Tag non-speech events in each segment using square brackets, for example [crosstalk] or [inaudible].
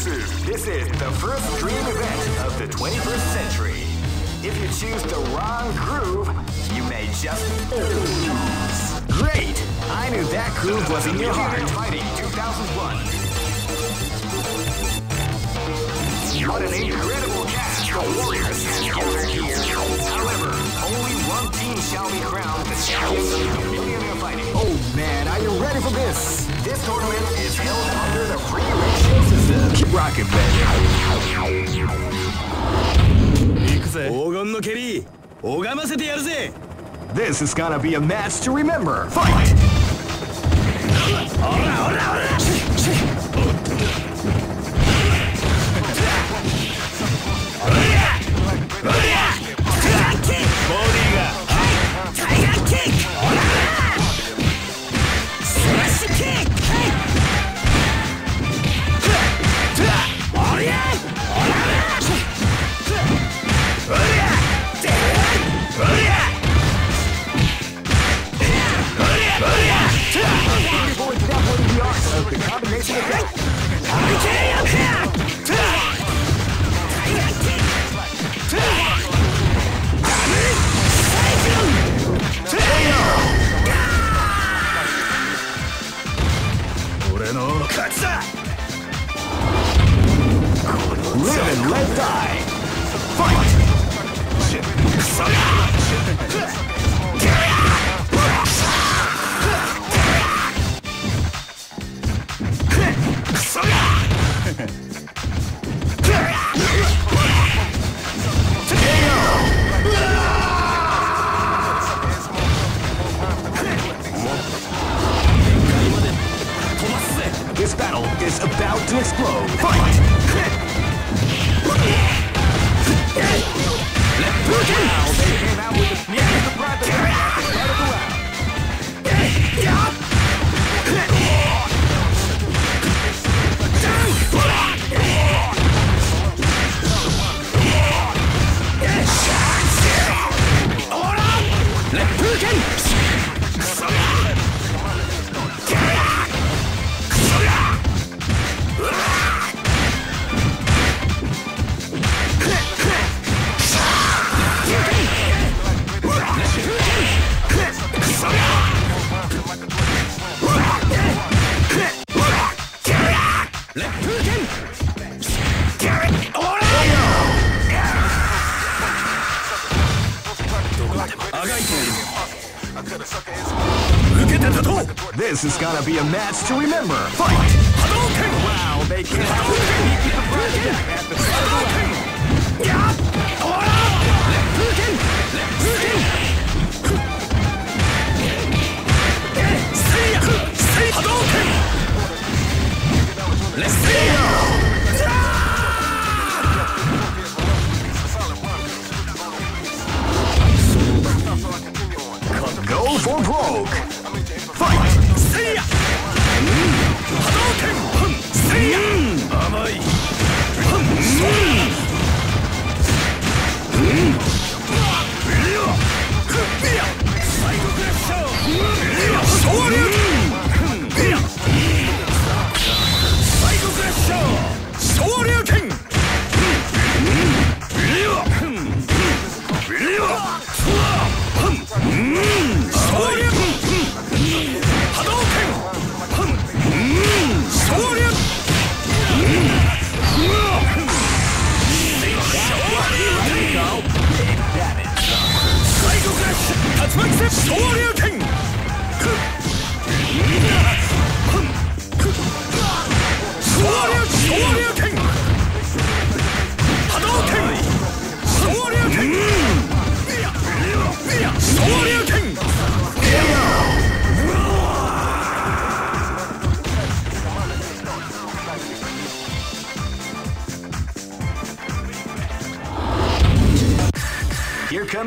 This is this is the first dream event of the 21st century. If you choose the wrong groove, you may just lose. Great! I knew that groove was in your heart. Fighting 2001. What an incredible cast the Warriors has gathered here. However, only one team shall be crowned the champions of Millionaire Fighting. Oh man, are you ready for this? This tournament is held under the free. Keep rocking, baby. 行くぜ黄金の蹴り拝ませてやるぜ This is gonna be a match to remember. Fight! 俺 This is gonna be a match to remember. Fight! Wow, they came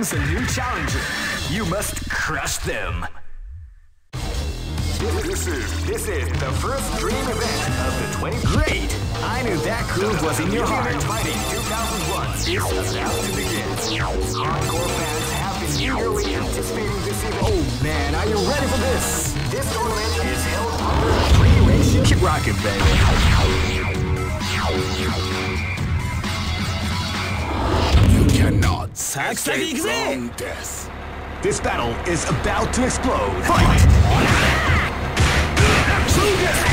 comes a new challenger. You must crush them. This is this is the first dream event of the 20. Great! I knew that groove was in your heart. Fighting 2001 is about to begin. Hardcore fans have been eagerly anticipating this event. Oh man, are you ready for this? This tournament is held under free ratio. Keep rocking, baby cannot sack sack from death. This battle is about to explode. Fight! [laughs] Fight.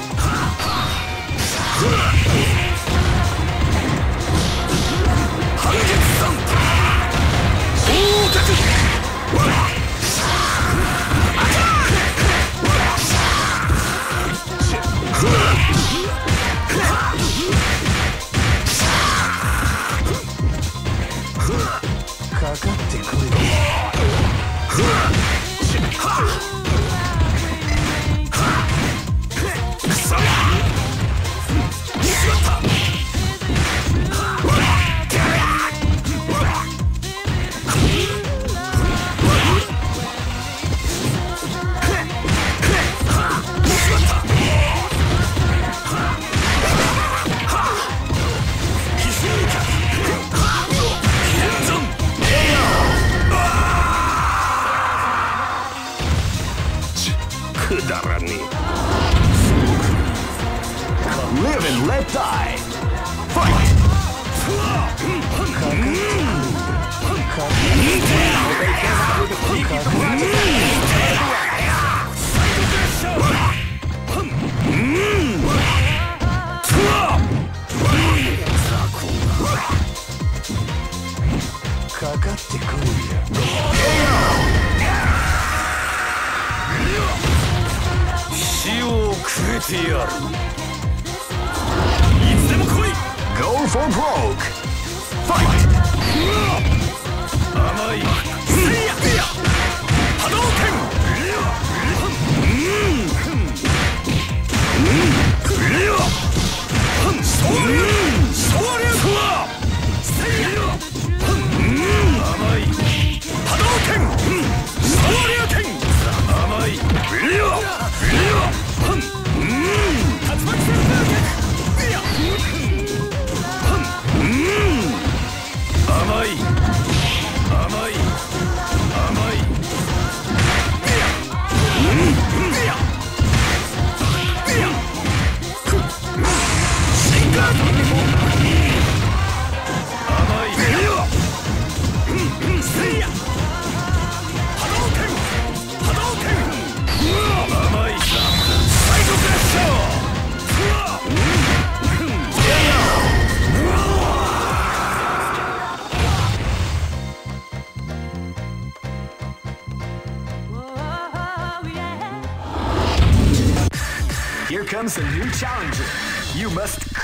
っ Go for broke! Fight! 甘い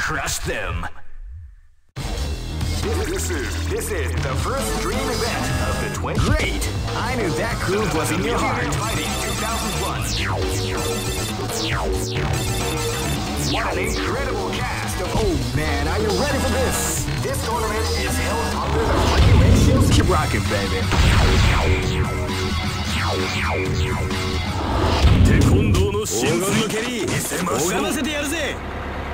crush them. This is this is the first dream event of the 20. Great! I knew that groove was in your heart. Fighting 2001. What an incredible cast of. Oh man, are you ready for this? This tournament is held under the free ratios. Keep rocking, baby. テコンドーの真髄見せましょうせてやるぜ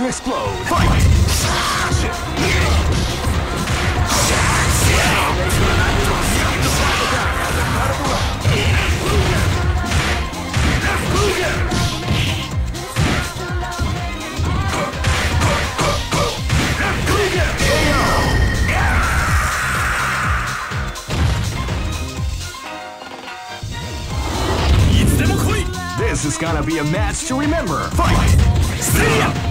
To explode. Fight! This is gonna be a match to remember. Fight! Go